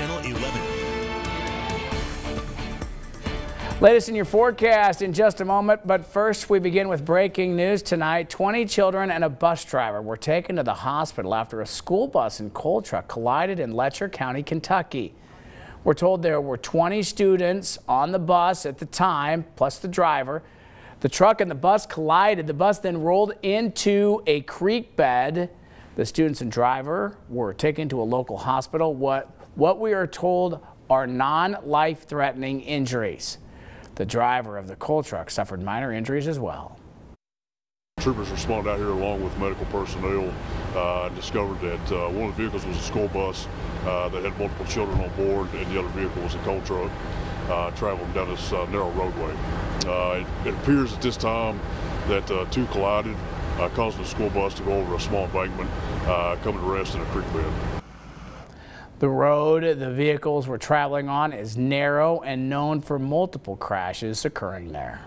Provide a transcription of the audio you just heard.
Channel 11. Latest in your forecast in just a moment, but first we begin with breaking news tonight. 20 children and a bus driver were taken to the hospital after a school bus and coal truck collided in Letcher County, Kentucky. We're told there were 20 students on the bus at the time, plus the driver. The truck and the bus collided. The bus then rolled into a creek bed. The students and driver were taken to a local hospital. What, what we are told are non-life threatening injuries. The driver of the coal truck suffered minor injuries as well. Troopers responded out here along with medical personnel uh, and discovered that uh, one of the vehicles was a school bus uh, that had multiple children on board and the other vehicle was a coal truck uh, traveling down this uh, narrow roadway. Uh, it, it, appears at this time that two collided, Uh, causing the school bus to go over a small embankment, uh, coming to rest in a creek bed. The road the vehicles were traveling on is narrow and known for multiple crashes occurring there.